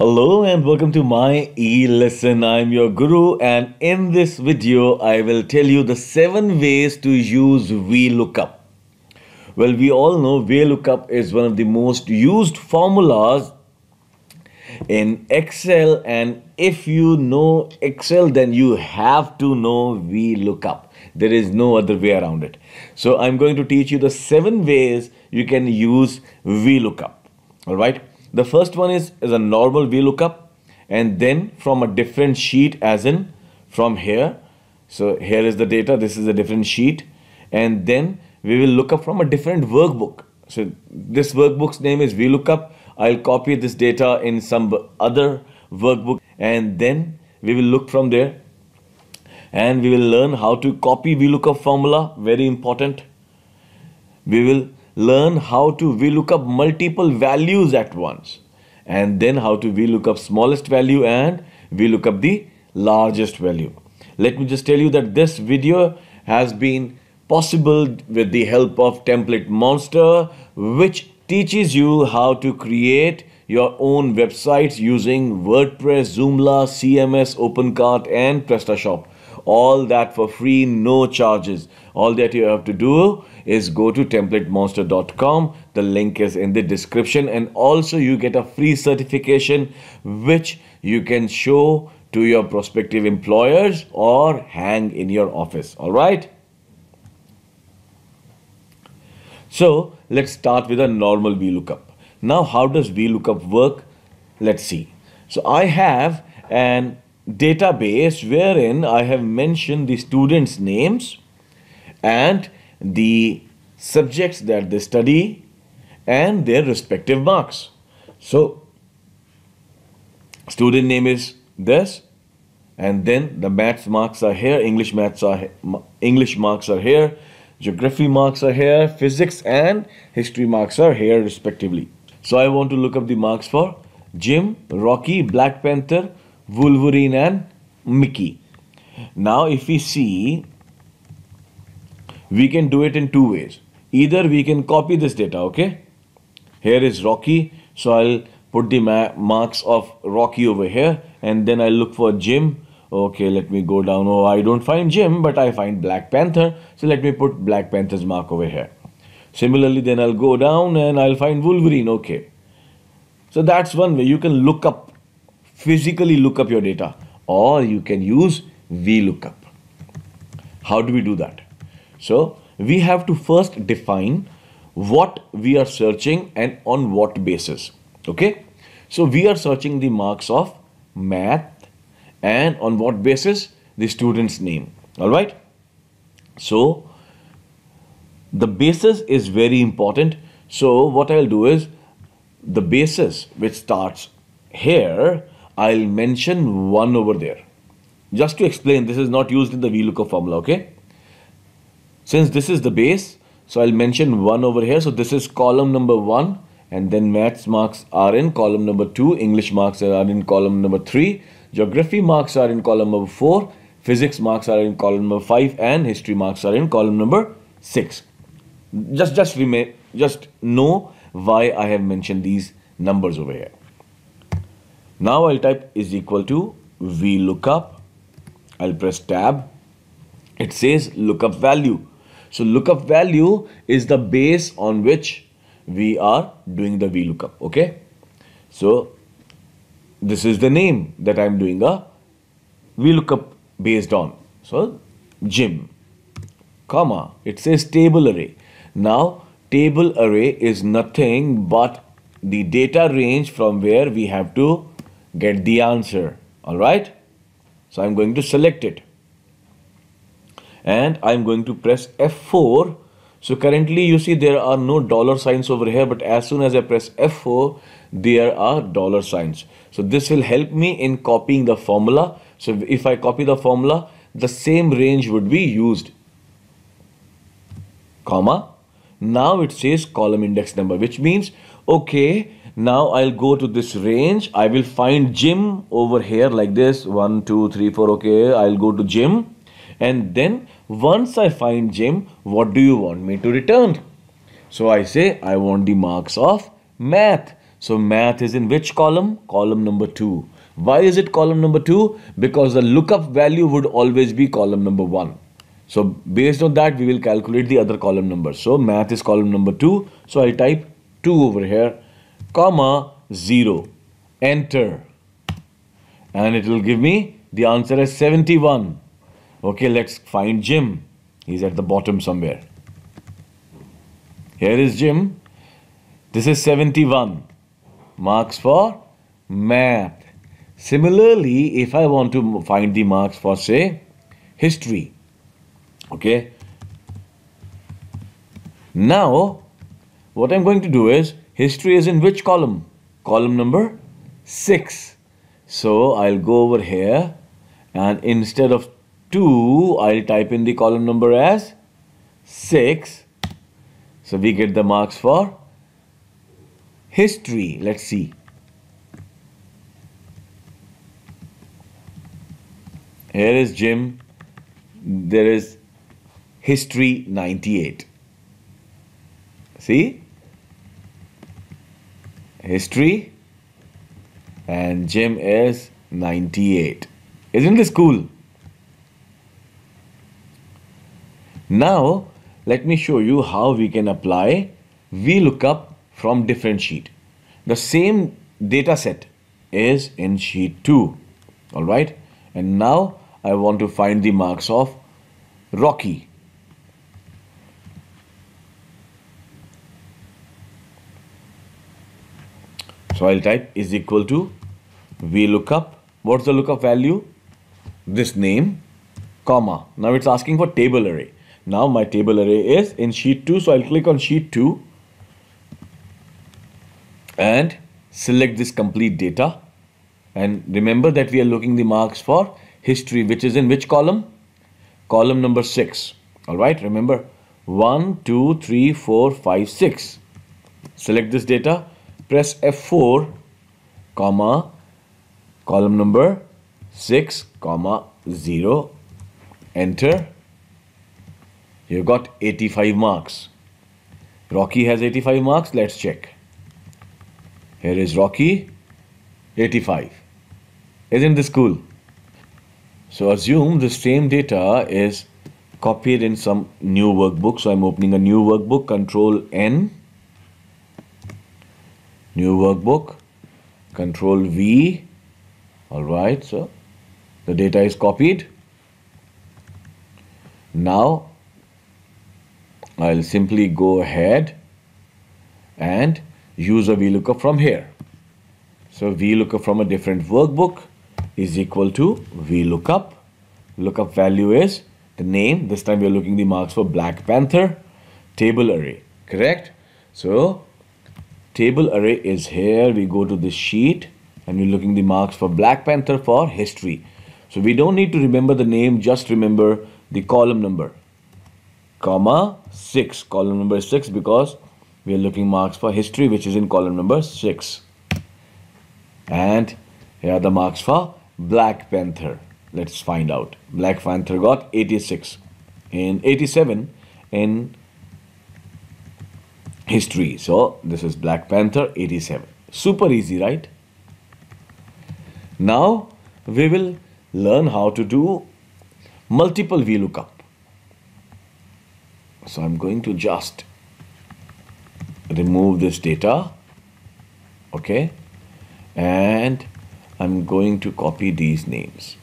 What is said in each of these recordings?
Hello and welcome to my e-lesson. I'm your guru and in this video I will tell you the seven ways to use VLOOKUP. Well, we all know VLOOKUP is one of the most used formulas in Excel and if you know Excel then you have to know VLOOKUP. There is no other way around it. So I'm going to teach you the seven ways you can use VLOOKUP. Alright. The first one is, is a normal VLOOKUP and then from a different sheet as in from here. So here is the data. This is a different sheet and then we will look up from a different workbook. So this workbook's name is VLOOKUP. I'll copy this data in some other workbook and then we will look from there and we will learn how to copy VLOOKUP formula. Very important. We will learn how to VLOOKUP multiple values at once and then how to VLOOKUP smallest value and VLOOKUP the largest value. Let me just tell you that this video has been possible with the help of Template Monster which teaches you how to create your own websites using WordPress, Joomla, CMS, OpenCart and PrestaShop all that for free no charges. All that you have to do is go to templatemonster.com the link is in the description. And also you get a free certification which you can show to your prospective employers or hang in your office. All right? So let's start with a normal VLOOKUP. Now how does VLOOKUP work? Let's see. So I have an database wherein I have mentioned the students' names and the subjects that they study and their respective marks. So, student name is this and then the maths marks are here, English maths are English marks are here, geography marks are here, physics and history marks are here respectively. So I want to look up the marks for Jim, Rocky, Black Panther, Wolverine and Mickey. Now if we see, we can do it in two ways. Either we can copy this data, okay? Here is Rocky, so I'll put the marks of Rocky over here and then I look for Jim. Okay, let me go down. Oh, I don't find Jim, but I find Black Panther. So let me put Black Panther's mark over here. Similarly, then I'll go down and I'll find Wolverine. Okay. So that's one way you can look up physically look up your data or you can use VLOOKUP. How do we do that? So we have to first define what we are searching and on what basis. Okay. So we are searching the marks of math and on what basis the student's name. All right. So the basis is very important. So what I'll do is the basis which starts here I'll mention 1 over there. Just to explain, this is not used in the VLOOKUP formula, okay? Since this is the base, so I'll mention 1 over here. So this is column number 1 and then maths marks are in column number 2, English marks are in column number 3, geography marks are in column number 4, physics marks are in column number 5 and history marks are in column number 6. Just, just, remain, just know why I have mentioned these numbers over here. Now I'll type is equal to VLOOKUP. I'll press tab. It says lookup value. So lookup value is the base on which we are doing the VLOOKUP. Okay. So this is the name that I'm doing a VLOOKUP based on. So Jim, comma, it says table array. Now table array is nothing but the data range from where we have to get the answer all right? So I'm going to select it. And I'm going to press F4 so currently you see there are no dollar signs over here but as soon as I press F4 there are dollar signs. So this will help me in copying the formula. So if I copy the formula the same range would be used. Comma. Now it says column index number which means okay now I'll go to this range. I will find Jim over here like this. One, two, three, four. Okay, I'll go to Jim. And then once I find Jim, what do you want me to return? So I say I want the marks of math. So math is in which column? Column number 2. Why is it column number 2? Because the lookup value would always be column number 1. So based on that, we will calculate the other column number. So math is column number 2. So I'll type 2 over here, comma 0. Enter. And it will give me the answer as 71. Okay, let's find Jim. He's at the bottom somewhere. Here is Jim. This is 71. Marks for math. Similarly, if I want to find the marks for say history, okay now what I'm going to do is history is in which column? Column number 6 so I'll go over here and instead of 2 I'll type in the column number as 6 so we get the marks for history. Let's see. Here is Jim. There is history 98 see history and Jim is 98 isn't this cool? Now let me show you how we can apply VLOOKUP from different sheet. The same data set is in sheet 2 all right and now I want to find the marks of Rocky So I'll type is equal to VLOOKUP. What's the lookup value? This name, comma. Now it's asking for table array. Now my table array is in sheet 2. So I'll click on sheet 2 and select this complete data. And remember that we are looking the marks for history, which is in which column? Column number 6. All right, remember 1, 2, 3, 4, 5, 6. Select this data press F4 comma column number 6 comma 0 enter. You've got 85 marks. Rocky has 85 marks let's check. Here is Rocky 85 isn't this cool? So assume the same data is copied in some new workbook. So I'm opening a new workbook control N new workbook control V all right so the data is copied. Now I'll simply go ahead and use a VLOOKUP from here. So VLOOKUP from a different workbook is equal to VLOOKUP. Lookup value is the name. This time we're looking the marks for Black Panther table array correct? So table array is here. We go to this sheet and we're looking the marks for Black Panther for history. So we don't need to remember the name, just remember the column number. Comma 6, column number 6 because we are looking marks for history which is in column number 6. And here are the marks for Black Panther. Let's find out. Black Panther got 86 in 87 in history. So this is Black Panther 87. Super easy, right? Now we will learn how to do multiple VLOOKUP. So I'm going to just remove this data. Okay. And I'm going to copy these names.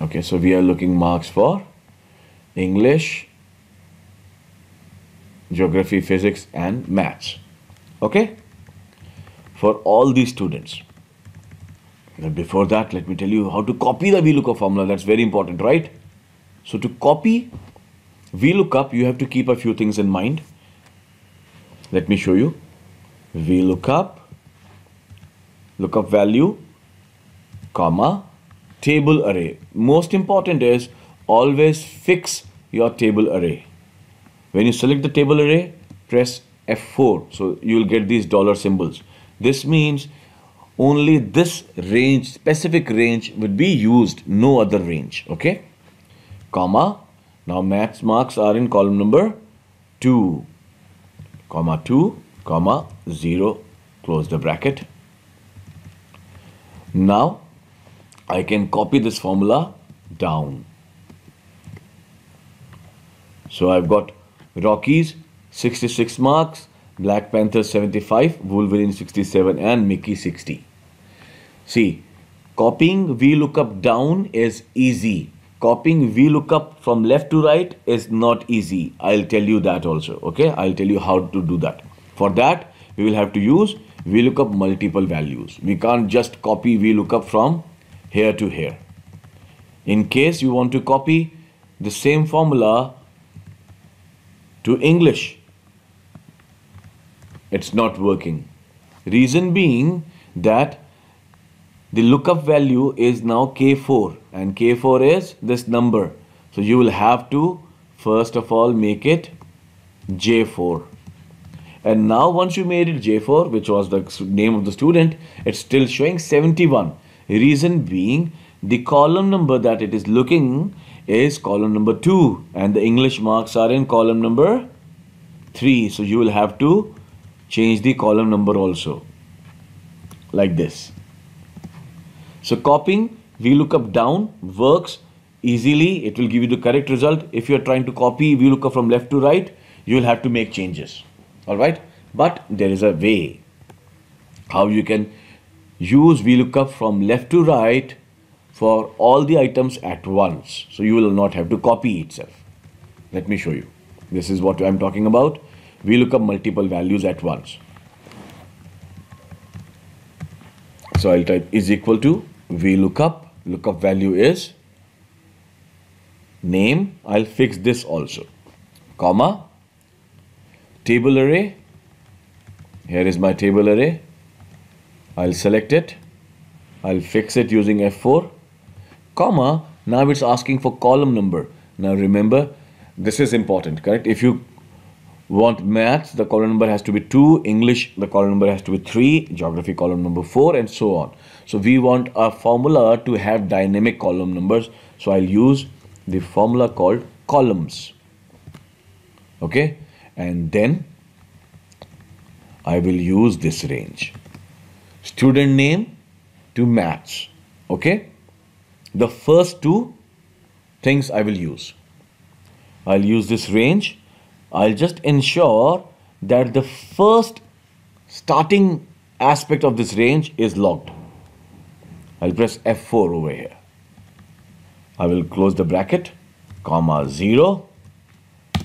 Okay, so we are looking marks for English, Geography, Physics and Maths. Okay? For all these students. But before that, let me tell you how to copy the VLOOKUP formula. That's very important, right? So to copy VLOOKUP, you have to keep a few things in mind. Let me show you. VLOOKUP, lookup value, comma, table array. Most important is always fix your table array. When you select the table array, press F4. So you will get these dollar symbols. This means only this range, specific range would be used, no other range. Okay? Comma. Now maths marks are in column number 2. comma 2, comma 0, close the bracket. Now I can copy this formula down. So I've got Rockies 66 marks, Black Panther 75, Wolverine 67 and Mickey 60. See, copying VLOOKUP down is easy. Copying VLOOKUP from left to right is not easy. I'll tell you that also. Okay, I'll tell you how to do that. For that, we will have to use VLOOKUP multiple values. We can't just copy VLOOKUP from here to here. In case you want to copy the same formula to English, it's not working. Reason being that the lookup value is now K4 and K4 is this number. So you will have to first of all make it J4. And now once you made it J4, which was the name of the student, it's still showing 71. Reason being the column number that it is looking is column number 2 and the English marks are in column number 3. So you will have to change the column number also like this. So copying VLOOKUP down works easily. It will give you the correct result. If you're trying to copy VLOOKUP from left to right, you will have to make changes. Alright. But there is a way how you can use VLOOKUP from left to right for all the items at once. So you will not have to copy itself. Let me show you. This is what I'm talking about. We look up multiple values at once. So I'll type is equal to VLOOKUP. Lookup value is name. I'll fix this also. Comma. Table array. Here is my table array. I'll select it. I'll fix it using F4. Comma. Now it's asking for column number. Now remember, this is important, correct? If you want maths, the column number has to be 2, English, the column number has to be 3, geography column number 4 and so on. So we want a formula to have dynamic column numbers. So I'll use the formula called columns. Okay, and then I will use this range. Student name to maths. Okay, the first two things I will use. I'll use this range I'll just ensure that the first starting aspect of this range is logged. I'll press F4 over here. I will close the bracket, comma 0,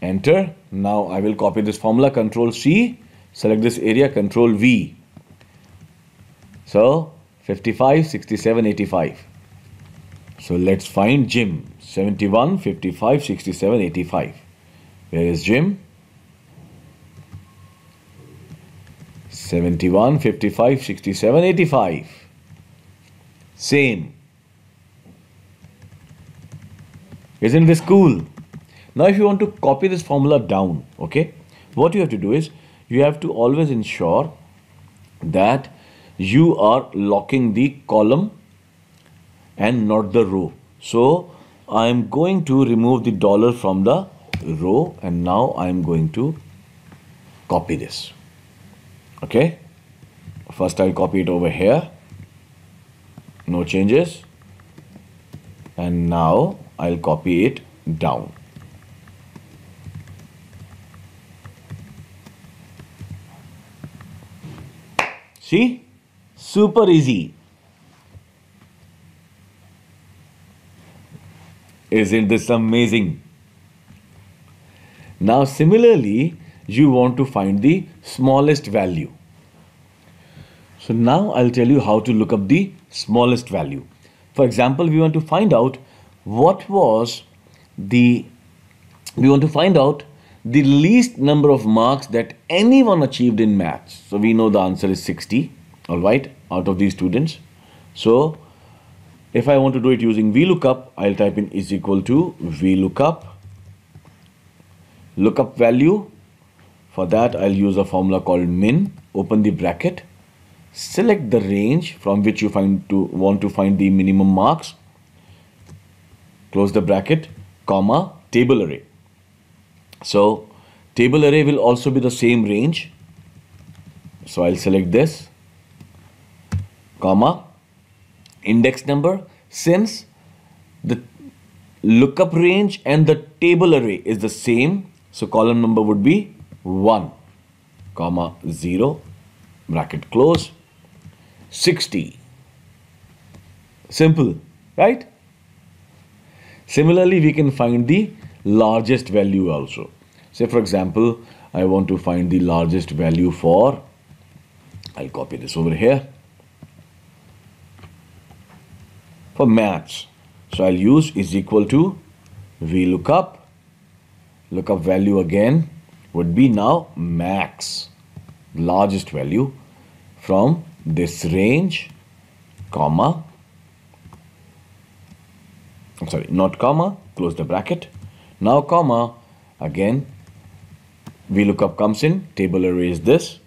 enter. Now I will copy this formula, control C, select this area, control V. So 55, 67, 85. So let's find Jim, 71, 55, 67, 85. Where is Jim? 71, 55, 67, 85. Same. Isn't this cool? Now if you want to copy this formula down, okay, what you have to do is you have to always ensure that you are locking the column and not the row. So I am going to remove the dollar from the row and now I'm going to copy this. Okay? First I'll copy it over here. No changes. And now I'll copy it down. See? Super easy isn't this amazing now similarly, you want to find the smallest value. So now I'll tell you how to look up the smallest value. For example, we want to find out what was the, we want to find out the least number of marks that anyone achieved in maths. So we know the answer is 60, all right, out of these students. So if I want to do it using VLOOKUP, I'll type in is equal to VLOOKUP lookup value. For that, I'll use a formula called min. Open the bracket. Select the range from which you find to want to find the minimum marks. Close the bracket, comma, table array. So table array will also be the same range so I'll select this comma index number since the lookup range and the table array is the same so column number would be 1 comma 0 bracket close 60 simple right? Similarly we can find the largest value also. Say for example I want to find the largest value for I'll copy this over here for maths. So I'll use is equal to VLOOKUP lookup value again would be now max largest value from this range comma I'm sorry not comma close the bracket. Now comma again VLOOKUP comes in table array is this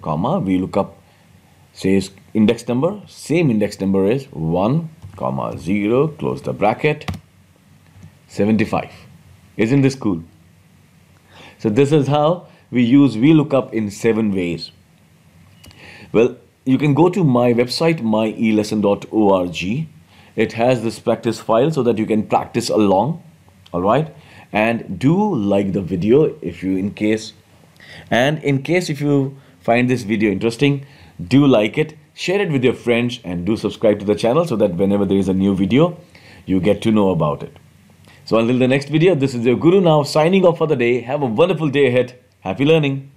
comma VLOOKUP says index number same index number is 1 comma 0 close the bracket. 75 isn't this cool? So this is how we use VLOOKUP in seven ways. Well you can go to my website myelesson.org it has this practice file so that you can practice along all right and do like the video if you in case. And in case if you find this video interesting do like it share it with your friends and do subscribe to the channel so that whenever there is a new video you get to know about it. So until the next video this is your guru now signing off for the day. Have a wonderful day ahead. Happy learning